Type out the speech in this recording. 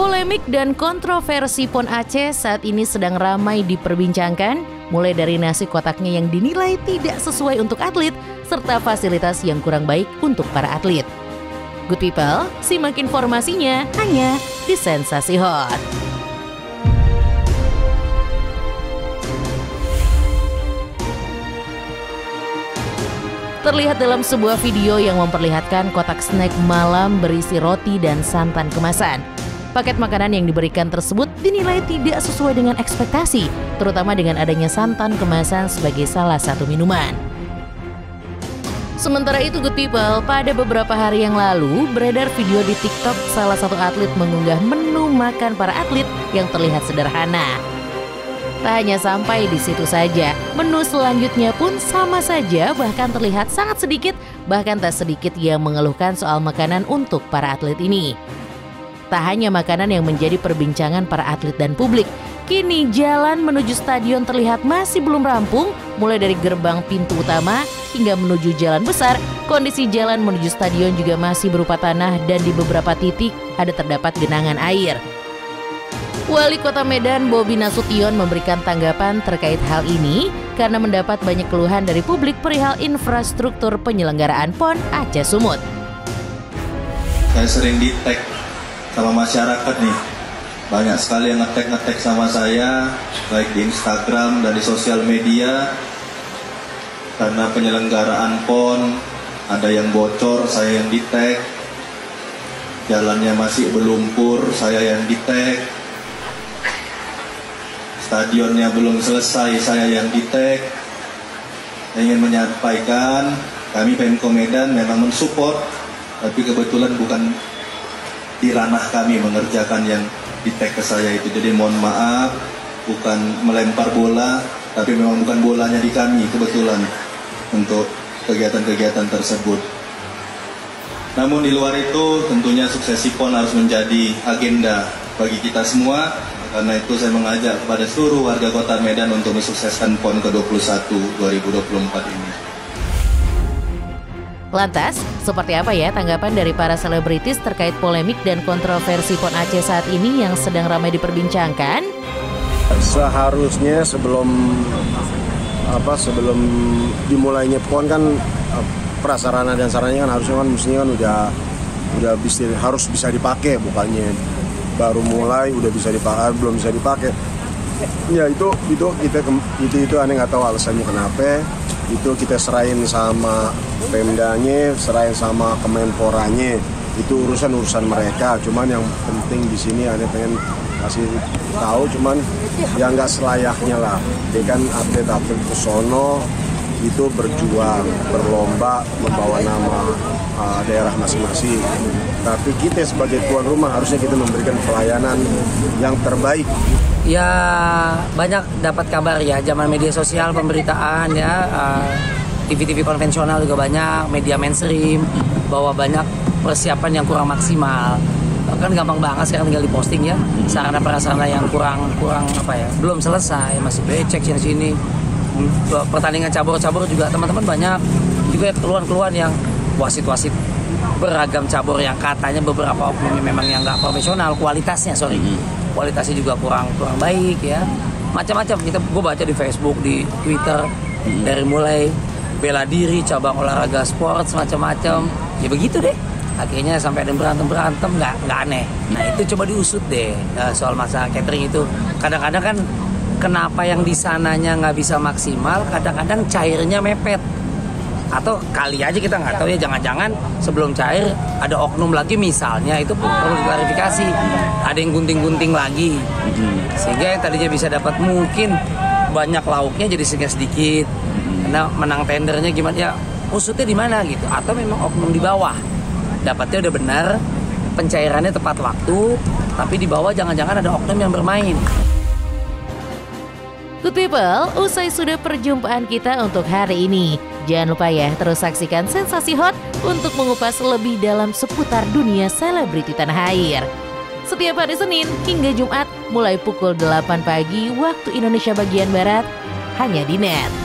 Polemik dan kontroversi PON Aceh saat ini sedang ramai diperbincangkan, mulai dari nasi kotaknya yang dinilai tidak sesuai untuk atlet, serta fasilitas yang kurang baik untuk para atlet. Good people, simak informasinya hanya di Sensasi Hot. Terlihat dalam sebuah video yang memperlihatkan kotak snack malam berisi roti dan santan kemasan. Paket makanan yang diberikan tersebut dinilai tidak sesuai dengan ekspektasi, terutama dengan adanya santan kemasan sebagai salah satu minuman. Sementara itu Good People, pada beberapa hari yang lalu beredar video di TikTok salah satu atlet mengunggah menu makan para atlet yang terlihat sederhana. Tak hanya sampai di situ saja, menu selanjutnya pun sama saja bahkan terlihat sangat sedikit, bahkan tak sedikit yang mengeluhkan soal makanan untuk para atlet ini. Tak hanya makanan yang menjadi perbincangan para atlet dan publik, kini jalan menuju stadion terlihat masih belum rampung, mulai dari gerbang pintu utama hingga menuju jalan besar. Kondisi jalan menuju stadion juga masih berupa tanah dan di beberapa titik ada terdapat genangan air. Wali Kota Medan Bobi Nasution memberikan tanggapan terkait hal ini karena mendapat banyak keluhan dari publik perihal infrastruktur penyelenggaraan PON Aceh Sumut. Saya sering di tag sama masyarakat nih banyak sekali yang ngetek-ngetek sama saya baik di Instagram dan di sosial media. Karena penyelenggaraan PON ada yang bocor saya yang di tag jalannya masih berlumpur saya yang di tag stadionnya belum selesai saya yang di tag saya ingin menyampaikan kami Pemko Medan memang mensupport tapi kebetulan bukan di ranah kami mengerjakan yang di tag ke saya itu. Jadi mohon maaf, bukan melempar bola, tapi memang bukan bolanya di kami kebetulan untuk kegiatan-kegiatan tersebut. Namun di luar itu tentunya suksesi PON harus menjadi agenda bagi kita semua. Karena itu saya mengajak kepada seluruh warga kota Medan untuk mensukseskan PON ke-21 2024 ini. Lantas, seperti apa ya tanggapan dari para selebritis terkait polemik dan kontroversi PON Aceh saat ini yang sedang ramai diperbincangkan? Seharusnya sebelum apa sebelum dimulainya PON kan eh, prasarana dan sarannya kan harusnya kan mestinya kan udah udah bisa harus bisa dipakai bukannya. Baru mulai udah bisa dipakai belum bisa dipakai. Ya itu itu kita itu itu aneh nggak tahu alasannya kenapa. Itu kita serahin sama Pemdanya, serahin sama Kemenporanya. Itu urusan-urusan mereka. Cuman yang penting di sini ada pengen kasih tahu cuman ya nggak selayaknya lah. Dia kan atlet-atlet kesono itu berjuang, berlomba, membawa nama uh, daerah masing-masing. Tapi kita sebagai tuan rumah harusnya kita memberikan pelayanan yang terbaik. Ya banyak dapat kabar ya zaman media sosial pemberitaan ya uh, TV-TV konvensional juga banyak media mainstream bahwa banyak persiapan yang kurang maksimal. Kan gampang banget sekarang tinggal diposting ya. Sarana prasarana yang kurang kurang apa ya belum selesai masih becek sini sini. Pertandingan cabur-cabur juga teman-teman banyak. Juga keluhan-keluhan yang wasit-wasit beragam cabur yang katanya beberapa oknumnya memang yang nggak profesional kualitasnya sorry. Hmm. kualitasnya juga kurang kurang baik ya. Macam-macam kita gue baca di Facebook di Twitter hmm. dari mulai bela diri cabang olahraga sport semacam-macam. Ya begitu deh. Akhirnya sampai ada berantem berantem nggak nggak aneh. Nah itu coba diusut deh ya, soal masa catering itu. Kadang-kadang kan kenapa yang di sananya nggak bisa maksimal kadang-kadang cairnya mepet. Atau kali aja kita nggak tahu ya jangan-jangan sebelum cair ada oknum lagi misalnya itu perlu klarifikasi ada yang gunting-gunting lagi. Sehingga yang tadinya bisa dapat mungkin banyak lauknya jadi sedikit sedikit karena menang tendernya gimana ya usutnya di mana gitu atau memang oknum di bawah dapatnya udah benar pencairannya tepat waktu tapi di bawah jangan-jangan ada oknum yang bermain Good people, usai sudah perjumpaan kita untuk hari ini. Jangan lupa ya, terus saksikan Sensasi Hot untuk mengupas lebih dalam seputar dunia selebriti tanah air. Setiap hari Senin hingga Jumat mulai pukul 8 pagi waktu Indonesia bagian Barat, hanya di net.